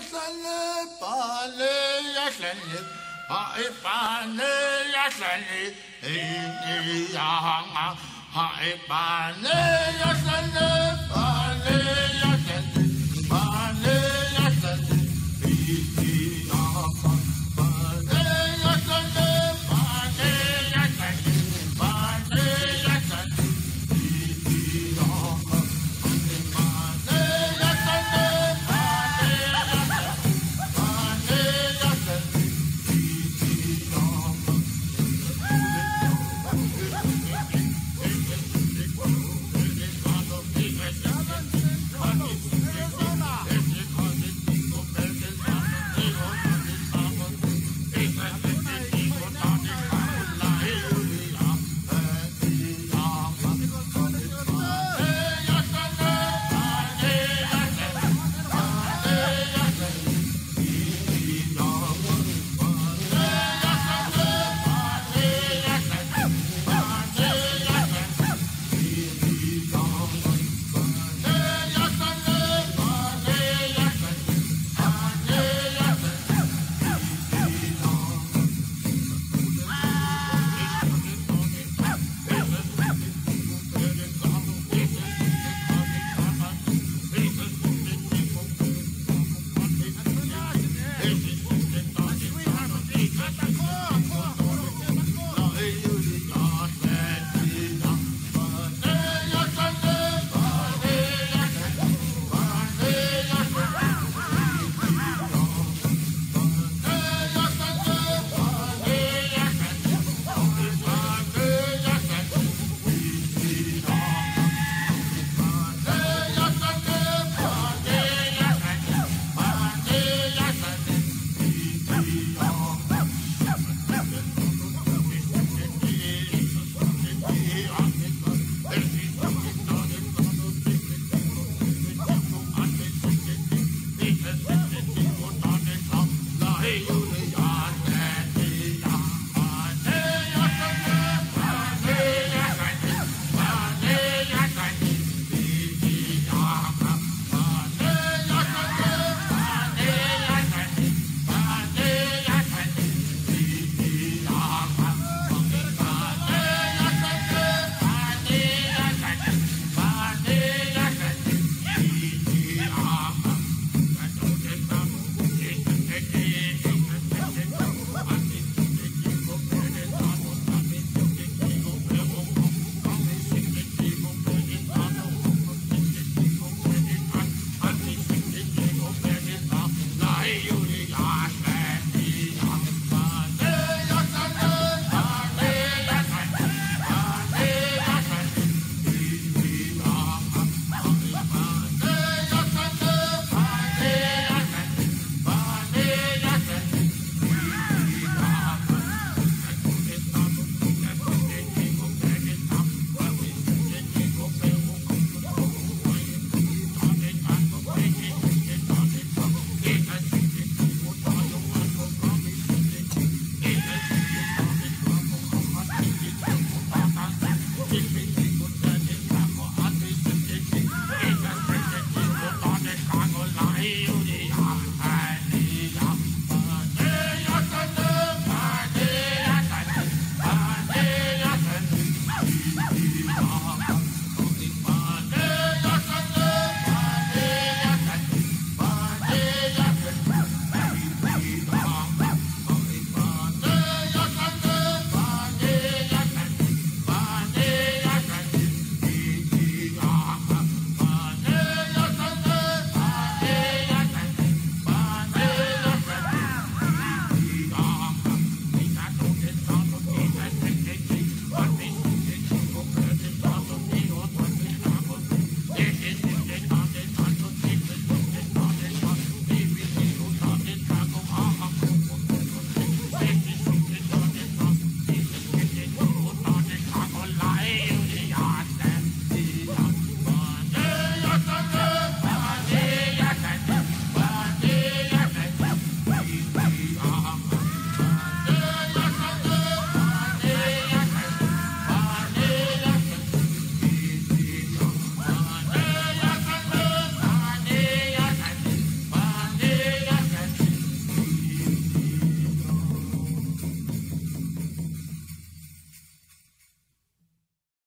山嘞，巴嘞呀山嘞，哎巴嘞呀山嘞，哎呀啊，巴嘞呀山嘞。